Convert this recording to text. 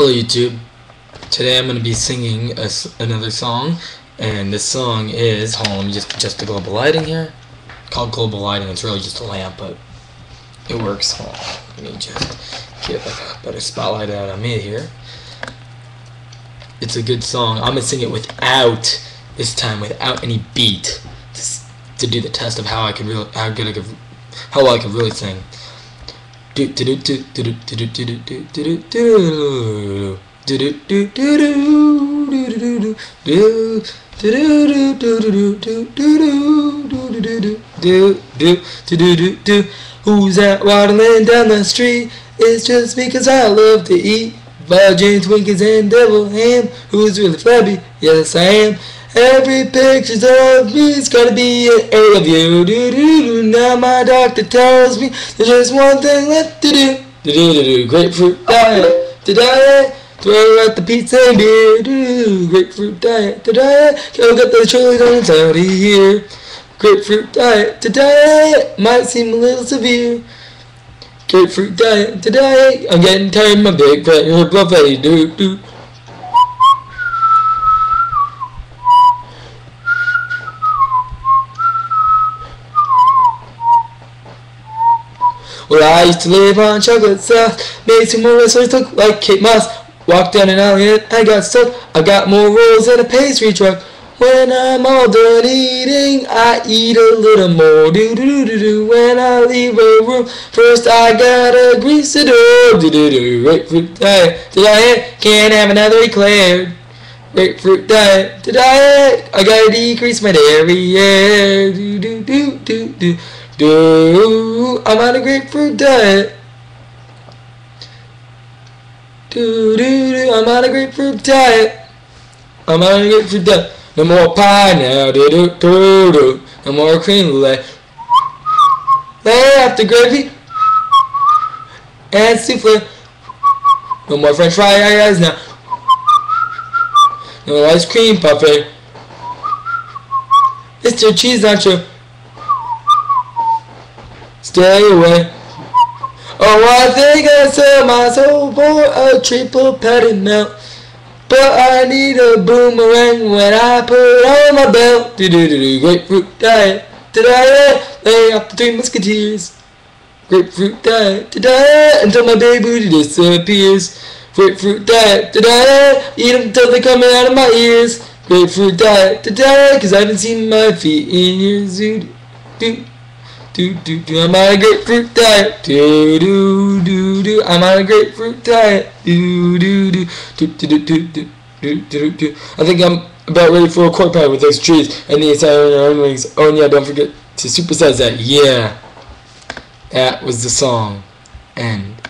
Hello YouTube. Today I'm going to be singing a another song, and this song is, hold on, let me just adjust the global lighting here. called global lighting, it's really just a lamp, but it works. Hold on, let me just get like a better spotlight out on me here. It's a good song. I'm going to sing it without, this time without any beat, to, to do the test of how I can really, how good I could, how well I can really sing. Who's that waddling down the street? It's just because I love to eat Virgin Twinkies and devil ham. Who's really flabby? Yes, I am. Every picture of me's gotta be an A of you. Do, do, do. Now my doctor tells me there's just one thing left to do. Do, do, do, do. Grapefruit diet. To diet. Throw out the pizza and beer. Do, grapefruit diet. To diet. Go get the chili donuts out of here. Grapefruit diet. To diet. Might seem a little severe. Grapefruit diet. To diet. I'm getting tired of my big fat buffet. Do, do. Well, I used to live on chocolate sauce, made sumo wrestlers took like Kate Moss. Walked down an alley and I got stuck. I got more rolls than a pastry truck. When I'm all done eating, I eat a little more. Do do do do. When I leave a room, first I gotta grease the door. Do do do. Grapefruit diet, diet, can't have another eclair. Grapefruit diet, diet, I gotta decrease my dairy. Yeah. Do do do do do. Do I'm on a grapefruit diet. Do do do I'm on a grapefruit diet. I'm on a grapefruit diet. No more pie now. Do do do do. No more cream lay. Lay after gravy and souffle. No more French fries now. No ice cream puffin. Mr. Cheese Nacho. Stay away. Oh, I think I sell my soul for a triple patty melt. But I need a boomerang when I put on my belt. Do do do do. Grapefruit diet. To diet. Lay off the three musketeers. Grapefruit diet. To diet until my baby booty disappears. Grapefruit diet. To diet. Eat them until they're coming out of my ears. Grapefruit diet. To diet. Cause I haven't seen my feet in years. Do do. Do do do, I'm on a grapefruit diet. Do do do do, I'm on a grapefruit diet. Do do do do do do do do do do. I think I'm about ready for a quarter pounder with those trees and the Italian wings. Oh yeah, don't forget to supersize that. Yeah, that was the song. End.